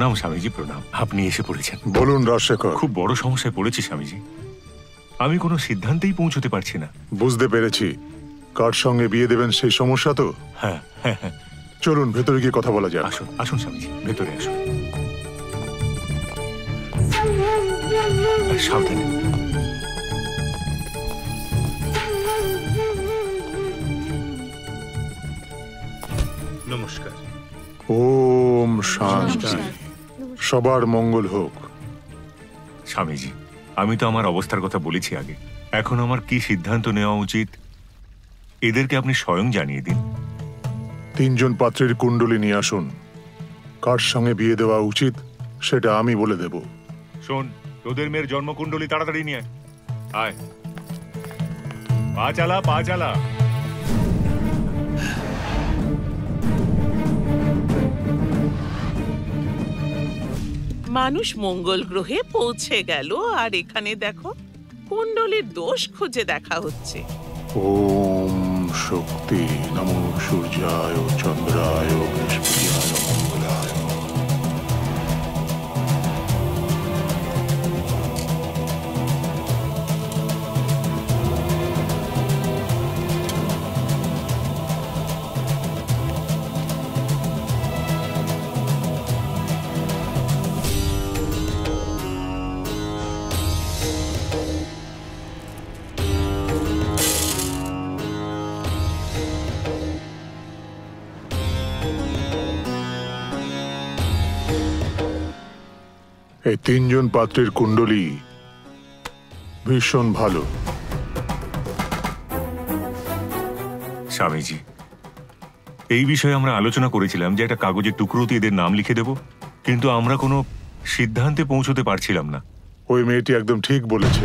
প্রণাম প্রণাম স্বামীজি প্রণাম। আপনি এসে পড়েছেন। বলুন রাজশেখর। খুব বড় সমস্যায় পড়েছি স্বামীজি। আমি কোনো সিদ্ধান্তেই পৌঁছতে পারছি না। বুঝতে পেরেছি। কার সঙ্গে বিয়ে দেবেন সেই সমস্যা তো? হ্যাঁ হ্যাঁ হ্যাঁ। চলুন ভেতরে গিয়ে কথা বলা যাক। আসুন আসুন স্বামীজি ভেতরে আসুন। সাবধানে। নমস্কার। ওম শান্তি। সবার মঙ্গল হোক। স্বামীজি আমি তো আমার অবস্থার কথা বলেছি আগে। এখন আমার কি সিদ্ধান্ত নেওয়া উচিত? এদেরকে আপনি স্বয়ং জানিয়ে দিন। তিনজন পাত্রের কুণ্ডলী নিয়ে আসুন। কার সঙ্গে বিয়ে দেওয়া উচিত সেটা আমি বলে দেব। শোন তোদের মেয়ের জন্মকুণ্ডলী তাড়াতাড়ি নিয়ে আয়। পা চালা পা চালা। মানুষ মঙ্গল গ্রহে পৌঁছে গেল, আর এখানে দেখো কুণ্ডলীর দোষ খুঁজে দেখা হচ্ছে। ওম শক্তি, নমো সূর্যায়, চন্দ্রায় বৃহস্পতিয়ায় এই তিনজন পাত্রের কুণ্ডলী ভীষণ ভালো। স্বামীজি এই বিষয়ে আমরা আলোচনা করেছিলাম যে একটা কাগজের টুকরোতে এদের নাম লিখে দেব কিন্তু আমরা কোনো সিদ্ধান্তে পৌঁছতে পারছিলাম না। ওই মেয়েটি একদম ঠিক বলেছে।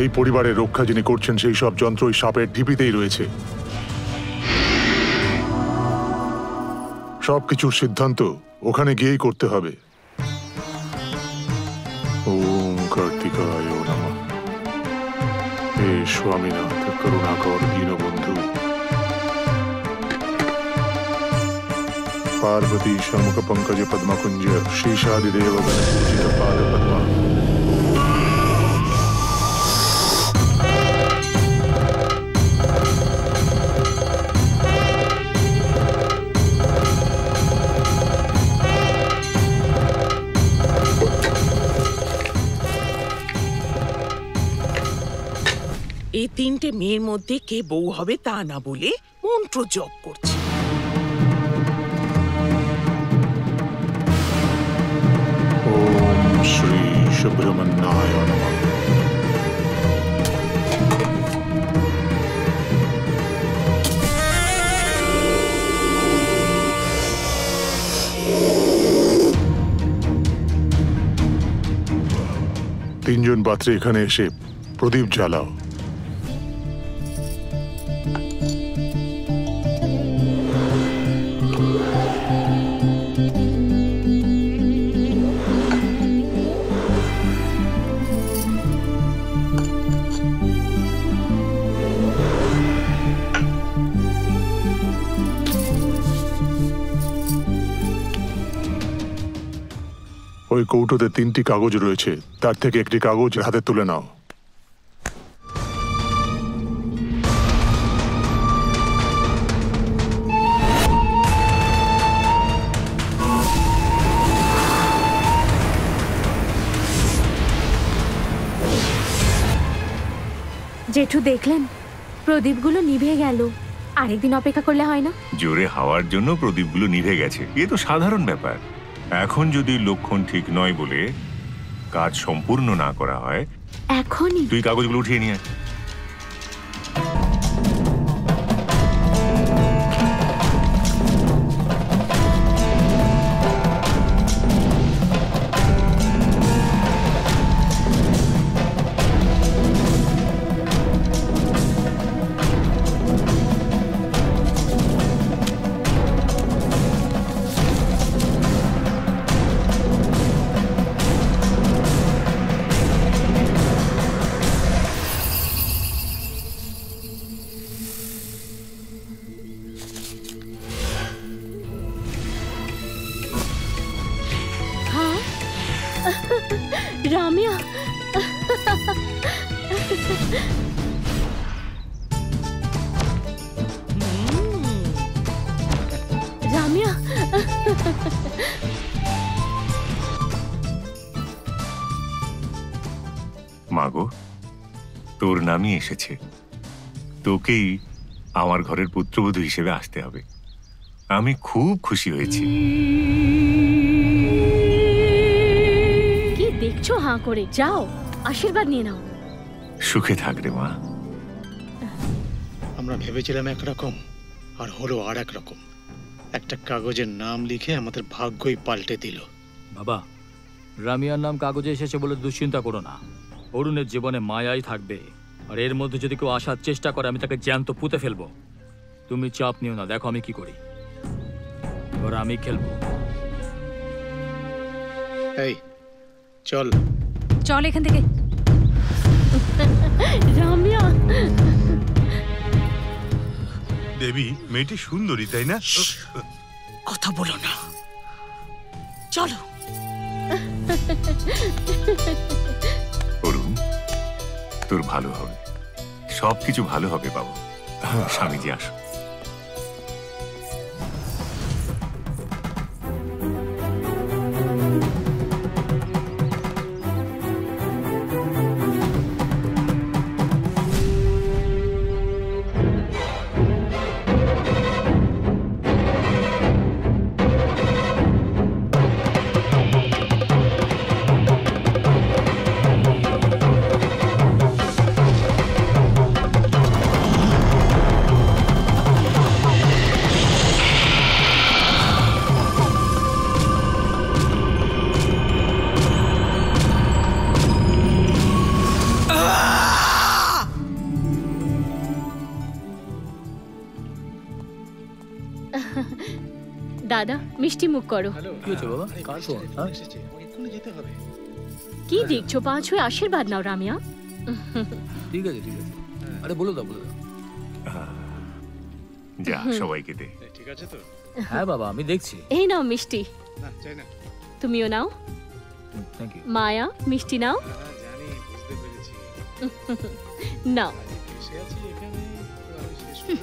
এই পরিবারের রক্ষা যিনি করছেন সেই সব যন্ত্র ওই সাপের ঢিপিতেই রয়েছে। সবকিছুর সিদ্ধান্ত ওখানে গিয়েই করতে হবে। ওম কার্তিকায় নম। হে স্বামীনাথ, করুণাকর দীনবন্ধু। পার্বতী শমুখ পঙ্কজ পদ্মকুঞ্জ শীর্ষাদিদেব এই তিনটে মেয়ের মধ্যে কে বউ হবে তা না বলে মন্ত্র জপ করছে। শ্রী তিনজন পাত্রে এখানে এসে প্রদীপ জ্বালাও। ওই কৌটোতে তিনটি কাগজ রয়েছে। তার থেকে একটি কাগজ হাতে তুলে নাও। জেঠু দেখলেন প্রদীপগুলো নিভে গেল। আরেকদিন অপেক্ষা করলে হয় না? জোরে হাওয়ার জন্য প্রদীপগুলো নিভে গেছে। এ তো সাধারণ ব্যাপার। এখন যদি লক্ষণ ঠিক নয় বলে কাজ সম্পূর্ণ না করা হয় এখনই তুই কাগজগুলো উঠিয়ে নিয়ে আয়। রামিয়া মাগো তোর নামই এসেছে। তোকেই আমার ঘরের পুত্রবধূ হিসেবে আসতে হবে। আমি খুব খুশি হয়েছি। কি দেখছ হাঁ করে? যাও আশীর্বাদ নিয়ে নাও। সুখে থাক রে মা। আমরা ভেবেছিলাম একরকম আর হলো আর এক রকম একটা কাগজের নাম লিখে আমাদের ভাগ্যই পাল্টে দিল। বাবা রামিয়ার নাম কাগজে এসেছে বলে দুশ্চিন্তা করো না। অরুণের জীবনে মায়াই থাকবে। আর এর মধ্যে যদি কেউ আসার চেষ্টা করে আমি তাকে জ্যান্ত পুঁতে ফেলব। তুমি চাপ নিও না দেখো আমি কি করি। এবার আমি খেলব। এই চল। চল এখান থেকে। রামিয়া দেবী মেয়েটি সুন্দরী তাই না? কথা বলো না। চলো। অরুণ তোর ভালো হবে। সবকিছু ভালো হবে বাবু। স্বামীজি আসো দাদা মিষ্টি মুখ করো। কি হয়েছে বাবা? কার ফোন, হ্যাঁ? কি দেখছ? পাঁচ হয়ে আশীর্বাদ নাও রামিয়া। ঠিক আছে ঠিক আছে। আরে বলে দাও বলে দাও। যা সবাইকে দে। ঠিক আছে তো? হ্যাঁ বাবা আমি দেখছি। এই নাও মিষ্টি। না চাই না। তুমিও নাও। মায়া মিষ্টি নাও। হ্যাঁ, জানি বুঝতে পেরেছি। নাও।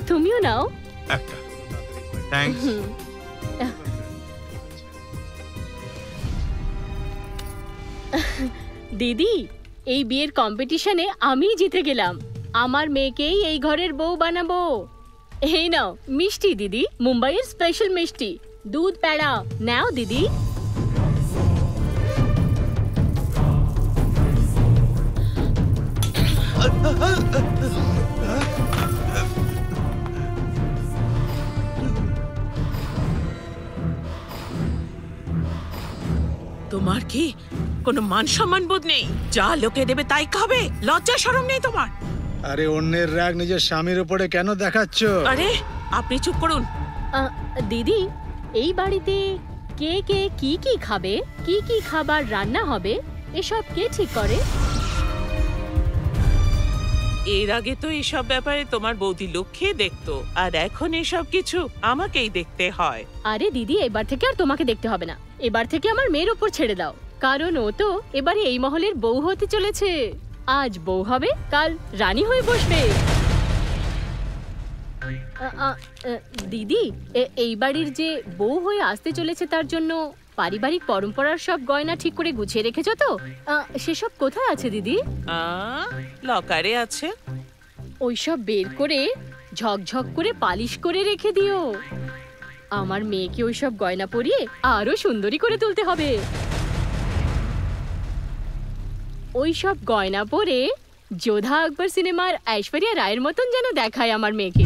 তুমিও নাও। একটা। থ্যাঙ্কস। দিদি, এই বিয়ের কম্পিটিশনে আমি জিতে গেলাম। আমার মেয়েকেই এই ঘরের বউ বানাবো। এই নাও, মিষ্টি দিদি, মুম্বাইয়ের স্পেশাল মিষ্টি। দুধ প্যাড়া নাও দিদি। তোমার কি কোনো মান সম্মান বোধ নেই? যা লোকে দেবে তাই খাবে। লজ্জা শরম নেই তোমার। আরে অন্যের রাগ নিজের স্বামীর উপরে কেন দেখাচ্ছ? আরে আপনি চুপ করুন। দিদি এই বাড়িতে কে কে কি কি খাবে? কি কি খাবার রান্না হবে? এসব কে ঠিক করে? এর আগে তো এসব ব্যাপারে তোমার বৌদি লক্ষ্যে দেখতো, আর এখন এসব কিছু আমাকেই দেখতে হয়। আরে দিদি, এবার থেকে আর তোমাকে দেখতে হবে না। এবার থেকে আমার মেয়ের ওপর ছেড়ে দাও। কারণ ও তো এবারে এই মহলের বউ হতে চলেছে। আজ বউ হবে, কাল রানী হয়ে বসবে। দিদি এই বাড়ির যে বউ হয়ে আসতে চলেছে তার জন্য পারিবারিক পরম্পরার সব গয়না ঠিক করে গুছিয়ে রেখেছো তো? সেসব কোথায় আছে দিদি? লকারে আছে। ওইসব বের করে ঝকঝক করে পালিশ করে রেখে দিও। আমার মেয়েকে ওইসব গয়না পরিয়ে আরও সুন্দরী করে তুলতে হবে। ওইসব গয়না পরে যোধা আকবর সিনেমার ঐশ্বরিয়া রায়ের মতন যেন দেখায় আমার মেয়েকে।